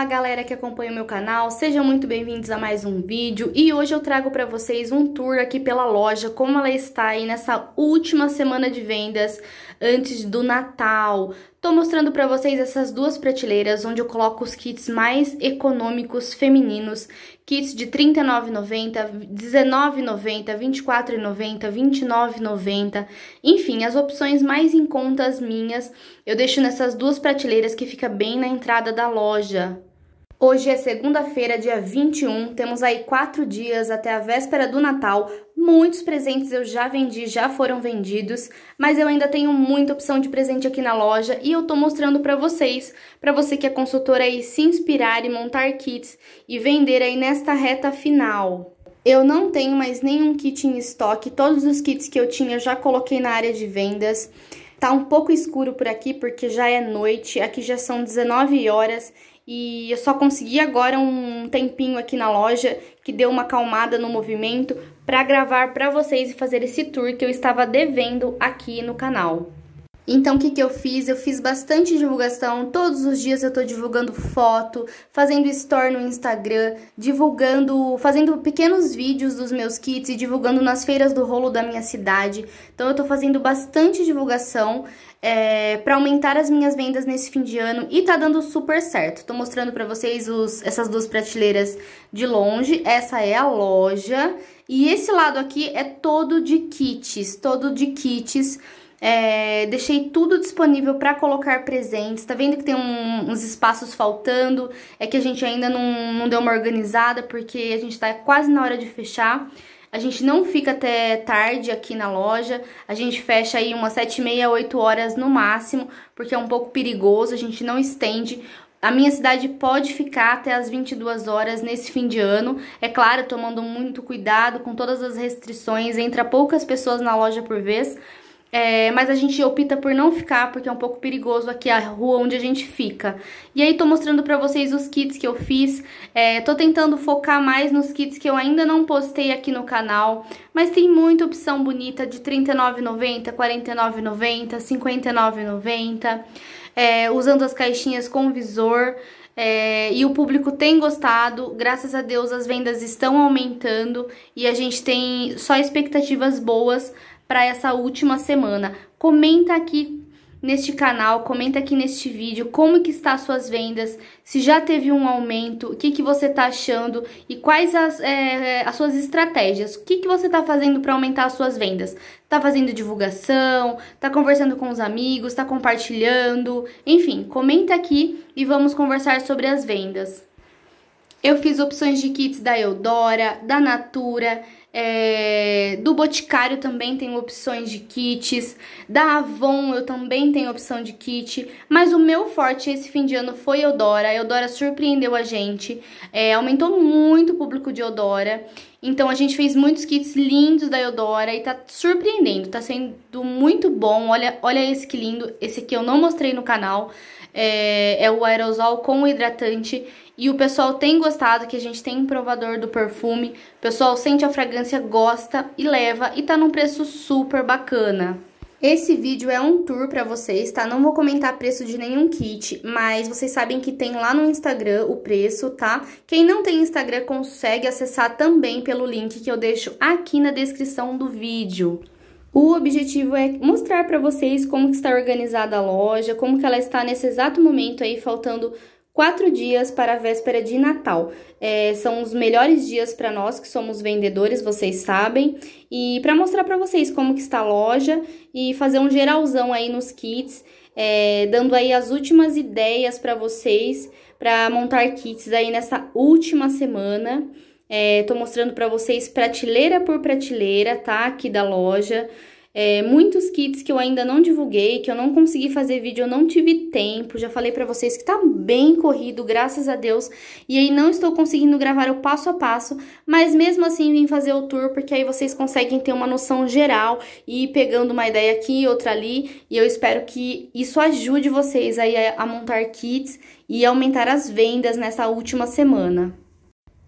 Olá galera que acompanha o meu canal, sejam muito bem-vindos a mais um vídeo e hoje eu trago para vocês um tour aqui pela loja, como ela está aí nessa última semana de vendas antes do Natal. Tô mostrando para vocês essas duas prateleiras onde eu coloco os kits mais econômicos femininos, kits de R$ 39,90, R$ 19,90, R$ 24,90, R$ 29,90, enfim, as opções mais em contas minhas eu deixo nessas duas prateleiras que fica bem na entrada da loja. Hoje é segunda-feira, dia 21, temos aí quatro dias até a véspera do Natal. Muitos presentes eu já vendi, já foram vendidos, mas eu ainda tenho muita opção de presente aqui na loja e eu tô mostrando para vocês, para você que é consultora aí se inspirar e montar kits e vender aí nesta reta final. Eu não tenho mais nenhum kit em estoque, todos os kits que eu tinha eu já coloquei na área de vendas. Tá um pouco escuro por aqui porque já é noite, aqui já são 19 horas e eu só consegui agora um tempinho aqui na loja que deu uma acalmada no movimento para gravar para vocês e fazer esse tour que eu estava devendo aqui no canal. Então, o que, que eu fiz? Eu fiz bastante divulgação, todos os dias eu tô divulgando foto, fazendo store no Instagram, divulgando, fazendo pequenos vídeos dos meus kits e divulgando nas feiras do rolo da minha cidade. Então, eu tô fazendo bastante divulgação é, para aumentar as minhas vendas nesse fim de ano e tá dando super certo. Tô mostrando para vocês os, essas duas prateleiras de longe, essa é a loja e esse lado aqui é todo de kits, todo de kits é, deixei tudo disponível para colocar presentes. Tá vendo que tem um, uns espaços faltando? É que a gente ainda não, não deu uma organizada porque a gente tá quase na hora de fechar. A gente não fica até tarde aqui na loja, a gente fecha aí umas 7 e meia, 8 horas no máximo, porque é um pouco perigoso, a gente não estende. A minha cidade pode ficar até as 22 horas nesse fim de ano. É claro, tomando muito cuidado com todas as restrições, entra poucas pessoas na loja por vez, é, mas a gente opta por não ficar, porque é um pouco perigoso aqui a rua onde a gente fica. E aí tô mostrando pra vocês os kits que eu fiz. É, tô tentando focar mais nos kits que eu ainda não postei aqui no canal. Mas tem muita opção bonita de R$39,90, R$49,90, R$59,90. É, usando as caixinhas com visor. É, e o público tem gostado, graças a Deus as vendas estão aumentando e a gente tem só expectativas boas para essa última semana. Comenta aqui neste canal, comenta aqui neste vídeo como que está as suas vendas, se já teve um aumento, o que, que você está achando e quais as, é, as suas estratégias, o que, que você está fazendo para aumentar as suas vendas. Está fazendo divulgação, está conversando com os amigos, está compartilhando, enfim, comenta aqui e vamos conversar sobre as vendas. Eu fiz opções de kits da Eudora, da Natura, é, do Boticário também tem opções de kits, da Avon eu também tenho opção de kit, mas o meu forte esse fim de ano foi Eudora. A Eudora surpreendeu a gente, é, aumentou muito o público de Eudora. Então a gente fez muitos kits lindos da Eudora e tá surpreendendo, tá sendo muito bom. Olha, olha esse que lindo, esse aqui eu não mostrei no canal. É, é o aerosol com hidratante e o pessoal tem gostado que a gente tem um provador do perfume. O pessoal sente a fragrância, gosta e leva e tá num preço super bacana. Esse vídeo é um tour pra vocês, tá? Não vou comentar preço de nenhum kit, mas vocês sabem que tem lá no Instagram o preço, tá? Quem não tem Instagram consegue acessar também pelo link que eu deixo aqui na descrição do vídeo. O objetivo é mostrar para vocês como está organizada a loja, como que ela está nesse exato momento aí, faltando quatro dias para a véspera de Natal. É, são os melhores dias para nós que somos vendedores, vocês sabem. E para mostrar para vocês como que está a loja e fazer um geralzão aí nos kits, é, dando aí as últimas ideias para vocês para montar kits aí nessa última semana. É, tô mostrando para vocês prateleira por prateleira, tá? Aqui da loja. É, muitos kits que eu ainda não divulguei, que eu não consegui fazer vídeo, eu não tive tempo. Já falei pra vocês que tá bem corrido, graças a Deus. E aí não estou conseguindo gravar o passo a passo, mas mesmo assim vim fazer o tour, porque aí vocês conseguem ter uma noção geral e ir pegando uma ideia aqui e outra ali. E eu espero que isso ajude vocês aí a montar kits e aumentar as vendas nessa última semana.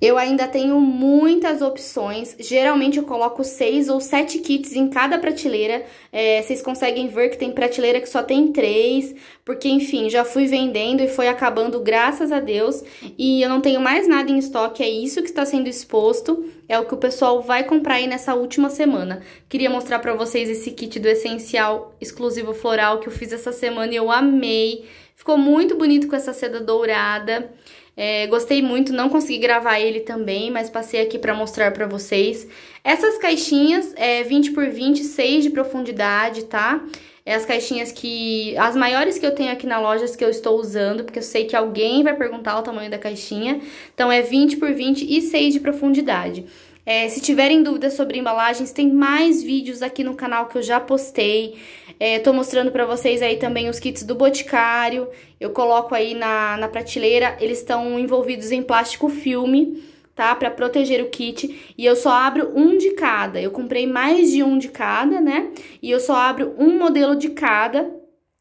Eu ainda tenho muitas opções, geralmente eu coloco seis ou sete kits em cada prateleira, é, vocês conseguem ver que tem prateleira que só tem três, porque enfim, já fui vendendo e foi acabando graças a Deus, e eu não tenho mais nada em estoque, é isso que está sendo exposto, é o que o pessoal vai comprar aí nessa última semana. Queria mostrar pra vocês esse kit do Essencial Exclusivo Floral que eu fiz essa semana e eu amei, ficou muito bonito com essa seda dourada, é, gostei muito, não consegui gravar ele também, mas passei aqui para mostrar para vocês. Essas caixinhas é 20 por 20, 6 de profundidade, tá? É as caixinhas que... as maiores que eu tenho aqui na loja que eu estou usando, porque eu sei que alguém vai perguntar o tamanho da caixinha. Então, é 20 por 20 e 6 de profundidade. É, se tiverem dúvidas sobre embalagens, tem mais vídeos aqui no canal que eu já postei. É, tô mostrando pra vocês aí também os kits do Boticário. Eu coloco aí na, na prateleira, eles estão envolvidos em plástico filme, tá? Pra proteger o kit. E eu só abro um de cada. Eu comprei mais de um de cada, né? E eu só abro um modelo de cada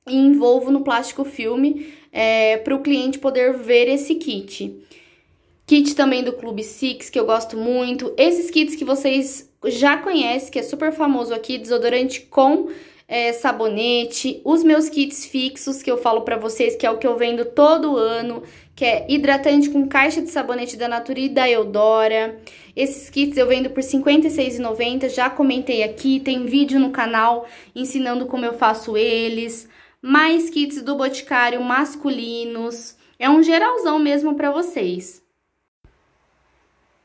e envolvo no plástico filme é, para o cliente poder ver esse kit. Kit também do Clube Six, que eu gosto muito. Esses kits que vocês já conhecem, que é super famoso aqui, desodorante com é, sabonete. Os meus kits fixos, que eu falo pra vocês, que é o que eu vendo todo ano, que é hidratante com caixa de sabonete da Natura e da Eudora. Esses kits eu vendo por R$ 56,90, já comentei aqui, tem vídeo no canal ensinando como eu faço eles. Mais kits do Boticário masculinos. É um geralzão mesmo pra vocês.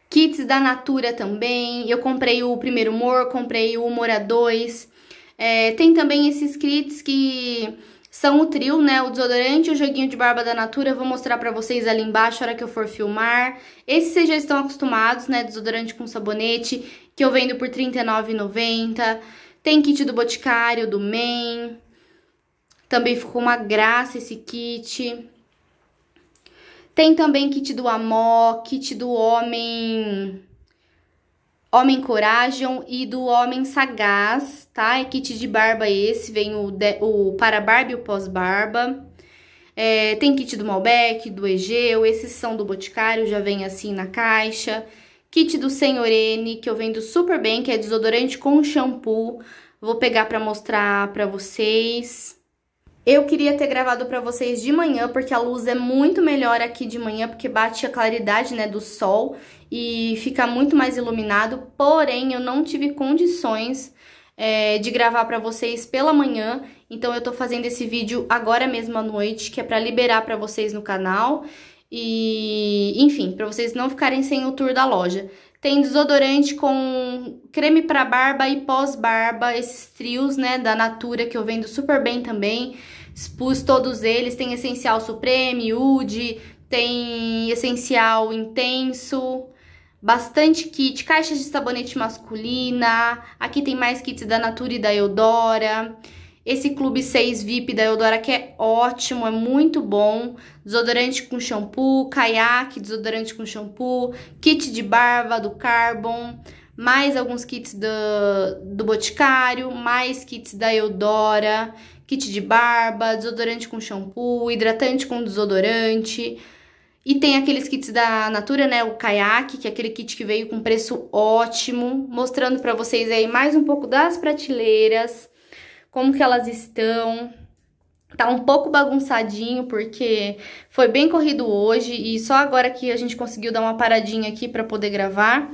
Kits da Natura também. Eu comprei o Primeiro Humor, comprei o Humor A2. É, tem também esses kits que são o trio, né? O desodorante e o joguinho de barba da Natura. Eu vou mostrar pra vocês ali embaixo na hora que eu for filmar. Esses vocês já estão acostumados, né? Desodorante com sabonete, que eu vendo por R$39,90. Tem kit do Boticário, do Men. Também ficou uma graça esse kit. Tem também kit do Amó, kit do Homem... Homem Coragem e do Homem Sagaz, tá? É kit de barba esse, vem o, de, o para barba e o pós-barba. É, tem kit do Malbec, do Egeu, esses são do Boticário, já vem assim na caixa. Kit do Senhor N, que eu vendo super bem, que é desodorante com shampoo. Vou pegar pra mostrar pra vocês. Eu queria ter gravado para vocês de manhã, porque a luz é muito melhor aqui de manhã, porque bate a claridade, né, do sol e fica muito mais iluminado. Porém, eu não tive condições é, de gravar para vocês pela manhã, então eu tô fazendo esse vídeo agora mesmo à noite, que é para liberar para vocês no canal. E, enfim, para vocês não ficarem sem o tour da loja. Tem desodorante com creme para barba e pós-barba, esses trios, né, da Natura, que eu vendo super bem também. Expus todos eles, tem Essencial Supreme, Ude, tem Essencial Intenso, bastante kit, caixas de sabonete masculina, aqui tem mais kits da Natura e da Eudora, esse Clube 6 VIP da Eudora que é ótimo, é muito bom, desodorante com shampoo, caiaque, desodorante com shampoo, kit de barba do Carbon, mais alguns kits do, do Boticário, mais kits da Eudora, kit de barba, desodorante com shampoo, hidratante com desodorante. E tem aqueles kits da Natura, né, o Kayak, que é aquele kit que veio com preço ótimo, mostrando pra vocês aí mais um pouco das prateleiras, como que elas estão. Tá um pouco bagunçadinho, porque foi bem corrido hoje e só agora que a gente conseguiu dar uma paradinha aqui pra poder gravar.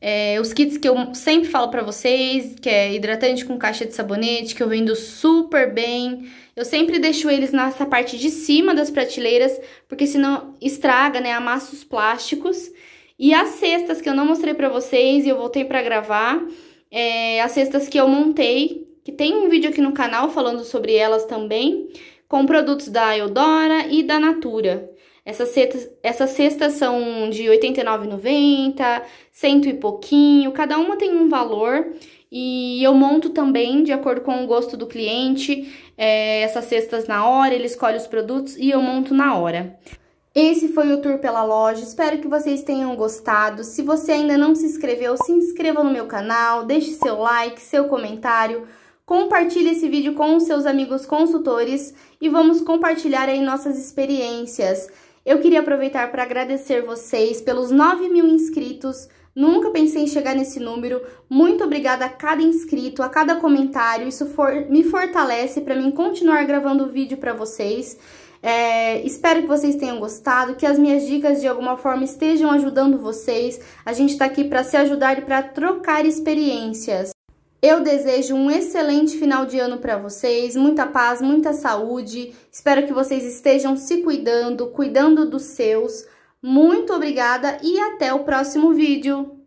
É, os kits que eu sempre falo pra vocês, que é hidratante com caixa de sabonete, que eu vendo super bem. Eu sempre deixo eles nessa parte de cima das prateleiras, porque senão estraga, né, amassa os plásticos. E as cestas que eu não mostrei pra vocês e eu voltei pra gravar, é, as cestas que eu montei, que tem um vídeo aqui no canal falando sobre elas também, com produtos da Eudora e da Natura. Essas cestas, essas cestas são de R$ 89,90, cento e pouquinho, cada uma tem um valor e eu monto também de acordo com o gosto do cliente, é, essas cestas na hora, ele escolhe os produtos e eu monto na hora. Esse foi o tour pela loja, espero que vocês tenham gostado. Se você ainda não se inscreveu, se inscreva no meu canal, deixe seu like, seu comentário, compartilhe esse vídeo com os seus amigos consultores e vamos compartilhar aí nossas experiências. Eu queria aproveitar para agradecer vocês pelos 9 mil inscritos. Nunca pensei em chegar nesse número. Muito obrigada a cada inscrito, a cada comentário. Isso for, me fortalece para mim continuar gravando vídeo para vocês. É, espero que vocês tenham gostado, que as minhas dicas de alguma forma estejam ajudando vocês. A gente está aqui para se ajudar e para trocar experiências. Eu desejo um excelente final de ano para vocês, muita paz, muita saúde. Espero que vocês estejam se cuidando, cuidando dos seus. Muito obrigada e até o próximo vídeo.